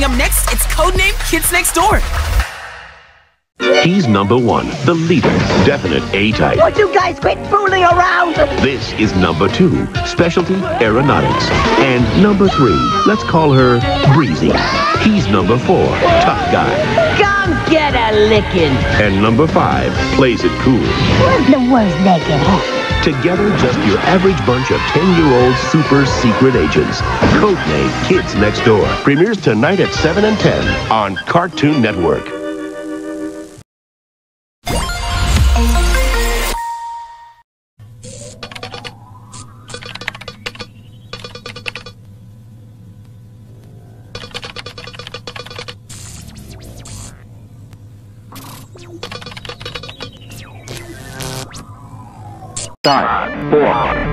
Coming up next, it's Codename Kids Next Door. He's number one, the leader, definite A-type. Would you guys quit fooling around? This is number two, specialty aeronautics. And number three, let's call her Breezy. He's number four, tough guy. Come get a licking. And number five, plays it cool. What's the worst they can? Together, just your average bunch of 10-year-old super secret agents. Codename Kids Next Door. Premieres tonight at 7 and 10 on Cartoon Network. Five, four.